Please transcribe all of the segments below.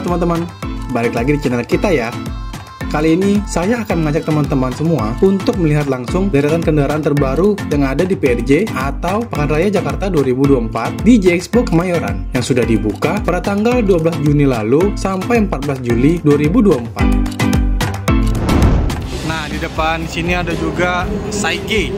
Teman-teman, balik lagi di channel kita ya. Kali ini saya akan mengajak teman-teman semua untuk melihat langsung deretan kendaraan terbaru yang ada di PRJ atau Pekan Raya Jakarta 2024 di JXPO Kemayoran yang sudah dibuka pada tanggal 12 Juni lalu sampai 14 Juli 2024. Nah, di depan sini ada juga Saige.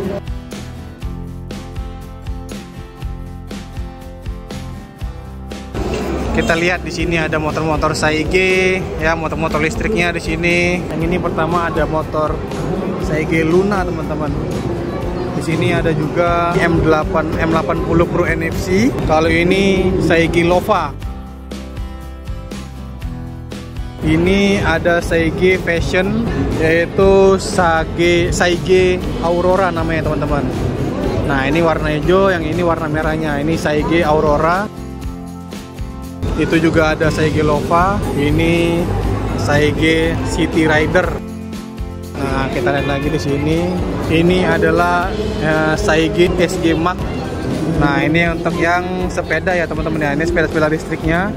Kita lihat di sini ada motor-motor Saige, ya motor-motor listriknya di sini. Yang ini pertama ada motor Saige Luna, teman-teman. Di sini ada juga M8 M80 Pro NFC. Kalau ini Saige Lova. Ini ada Saige Fashion yaitu Sage Saige Aurora namanya, teman-teman. Nah, ini warna hijau, yang ini warna merahnya. Ini Saige Aurora itu juga ada Saige Lova. Ini Saige City Rider. Nah kita lihat lagi di sini. Ini adalah uh, Saige SG Max nah ini untuk yang sepeda ya teman-teman ya. Ini sepeda-sepeda listriknya.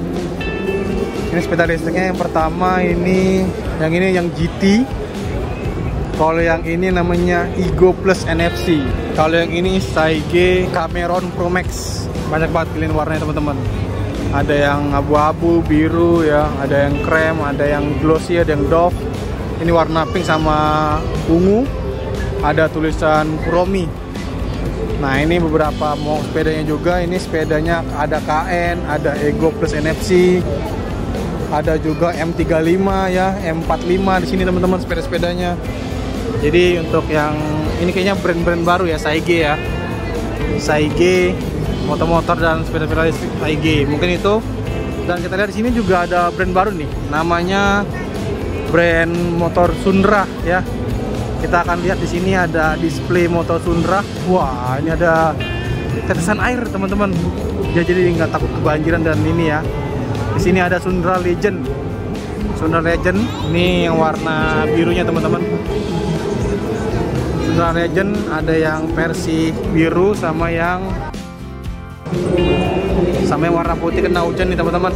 Ini sepeda listriknya yang pertama ini yang ini yang GT kalau yang ini namanya Ego Plus NFC kalau yang ini Saige Cameron Pro Max. Banyak banget pilihan warnanya teman-teman ada yang abu-abu biru ya. Ada yang krem ada yang glossy ada yang doff. Ini warna pink sama ungu. Ada tulisan Kuromi. Nah ini beberapa mau sepedanya juga. Ini sepedanya ada KN ada Ego plus NFC ada juga M35 ya. M45 di sini teman-teman sepeda-sepedanya. Jadi untuk yang ini kayaknya brand-brand baru ya Saige ya. Saige motor-motor dan sepeda-sepeda listrik IG mungkin itu. Dan kita lihat di sini juga ada brand baru nih. Namanya brand motor Sundra ya. Kita akan lihat di sini ada display motor Sundra. Wah ini ada tetesan air teman-teman. Ya jadi nggak takut kebanjiran dan ini ya. Di sini ada Sundra Legend. Sundra Legend ini yang warna birunya teman-teman. Sundra Legend ada yang versi biru sama yang sama yang warna putih kena hujan nih teman-teman.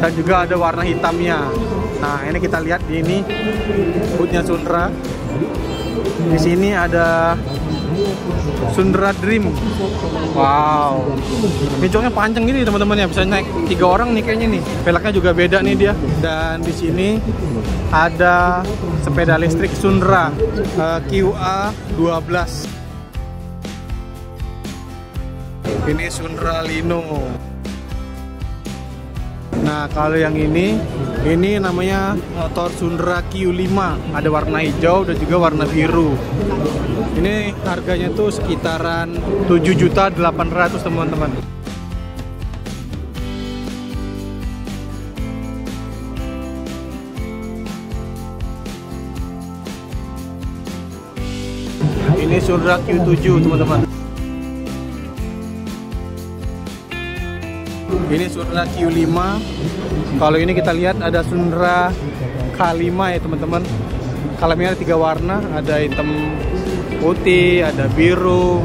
Dan juga ada warna hitamnya. Nah ini kita lihat di ini bootnya Sundra. Di sini ada Sundra Dream. Wow. Ini panjang gini teman-teman ya. Bisa naik tiga orang nih kayaknya nih. Pelaknya juga beda nih dia. Dan di sini ada sepeda listrik Sundra uh, QA 12 ini Sundra Lino. Nah kalau yang ini ini namanya motor Sundra Q5 ada warna hijau dan juga warna biru. Ini harganya tuh sekitaran 7.800 teman-teman. Ini Sundra Q7 teman-teman ini Sundra Q5 kalau ini kita lihat ada Sundra K5 ya teman-teman. Kalemnya ada tiga warna. Ada hitam putih ada biru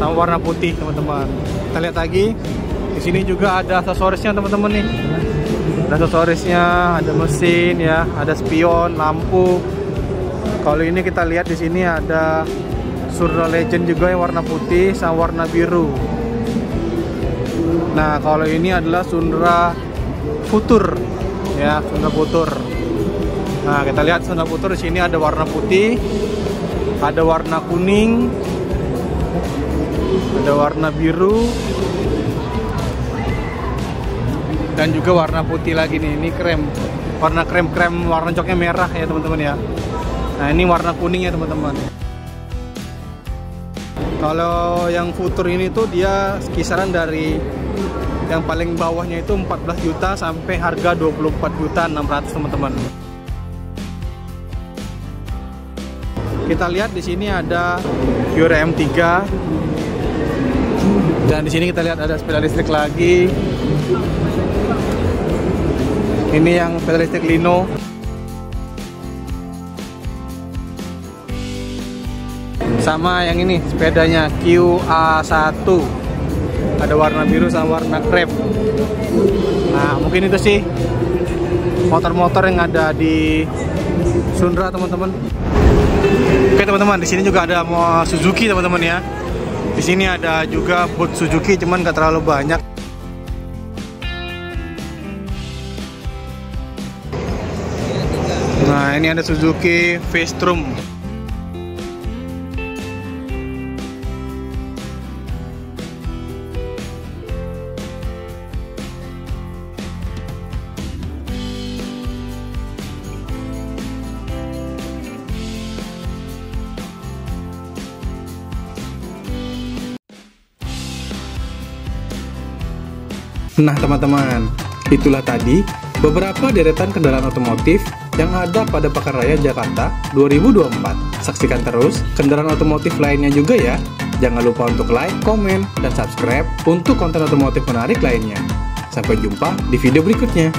sama warna putih teman-teman. Kita lihat lagi. Di sini juga ada aksesorisnya teman-teman nih. Ada aksesorisnya ada mesin ya. Ada spion lampu. Kalau ini kita lihat di sini ada Sundra Legend juga yang warna putih sama warna biru Nah, kalau ini adalah Sundra Futur. Ya, Sundra Futur. Nah, kita lihat Sundra Futur di sini ada warna putih, ada warna kuning, ada warna biru, dan juga warna putih lagi nih. Ini krem. Warna krem-krem warna joknya merah ya, teman-teman ya. Nah, ini warna kuning ya, teman-teman. Kalau yang futur ini tuh dia kisaran dari yang paling bawahnya itu 14 juta sampai harga 24 juta 600 teman-teman. Kita lihat di sini ada Pure M3 dan di sini kita lihat ada sepeda listrik lagi. Ini yang sepeda listrik Lino. Sama yang ini sepedanya QA1 ada warna biru sama warna krem nah mungkin itu sih motor-motor yang ada di Sundra teman-teman. Oke teman-teman, di sini juga ada mau Suzuki teman-teman ya. Di sini ada juga boot Suzuki, cuman nggak terlalu banyak. Nah, ini ada Suzuki V-Strom. Nah teman-teman, itulah tadi beberapa deretan kendaraan otomotif yang ada pada Pekan Raya Jakarta 2024. Saksikan terus kendaraan otomotif lainnya juga ya. Jangan lupa untuk like, komen, dan subscribe untuk konten otomotif menarik lainnya. Sampai jumpa di video berikutnya.